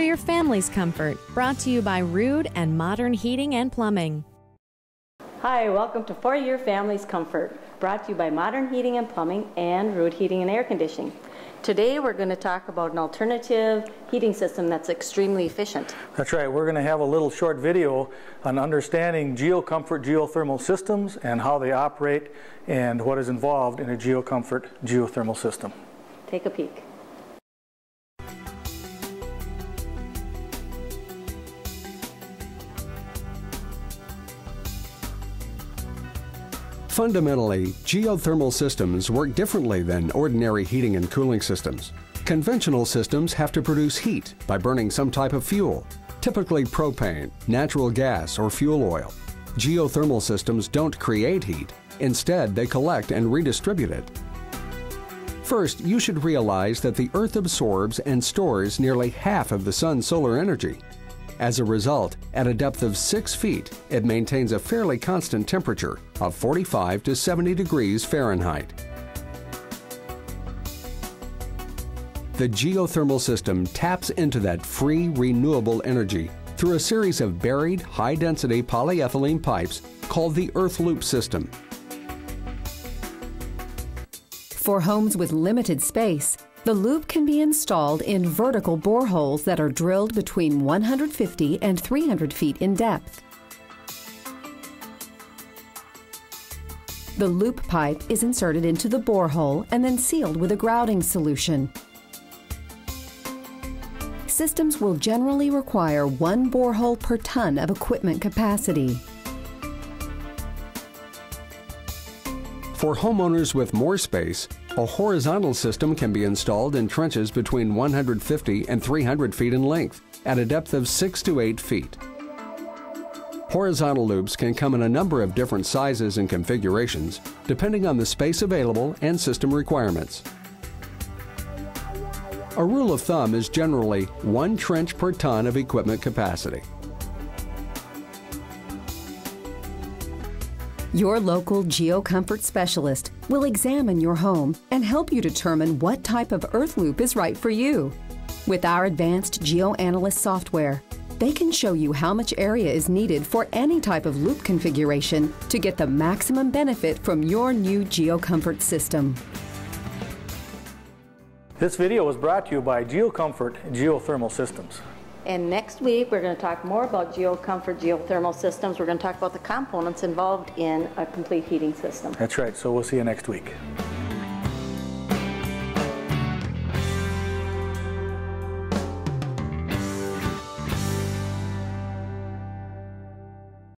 for your family's comfort. Brought to you by Rude and Modern Heating and Plumbing. Hi, welcome to For Your Family's Comfort, brought to you by Modern Heating and Plumbing and Rude Heating and Air Conditioning. Today we're going to talk about an alternative heating system that's extremely efficient. That's right. We're going to have a little short video on understanding GeoComfort geothermal systems and how they operate and what is involved in a GeoComfort geothermal system. Take a peek. Fundamentally, geothermal systems work differently than ordinary heating and cooling systems. Conventional systems have to produce heat by burning some type of fuel, typically propane, natural gas, or fuel oil. Geothermal systems don't create heat. Instead, they collect and redistribute it. First, you should realize that the Earth absorbs and stores nearly half of the sun's solar energy. As a result, at a depth of 6 feet, it maintains a fairly constant temperature of 45 to 70 degrees Fahrenheit. The geothermal system taps into that free, renewable energy through a series of buried, high-density polyethylene pipes called the Earth Loop system. For homes with limited space, the loop can be installed in vertical boreholes that are drilled between 150 and 300 feet in depth. The loop pipe is inserted into the borehole and then sealed with a grouting solution. Systems will generally require one borehole per ton of equipment capacity. For homeowners with more space, a horizontal system can be installed in trenches between 150 and 300 feet in length at a depth of 6 to 8 feet. Horizontal loops can come in a number of different sizes and configurations depending on the space available and system requirements. A rule of thumb is generally one trench per ton of equipment capacity. Your local GeoComfort specialist will examine your home and help you determine what type of earth loop is right for you. With our advanced GeoAnalyst software, they can show you how much area is needed for any type of loop configuration to get the maximum benefit from your new GeoComfort system. This video was brought to you by GeoComfort Geothermal Systems. And next week, we're going to talk more about GeoComfort geothermal systems. We're going to talk about the components involved in a complete heating system. That's right. So we'll see you next week.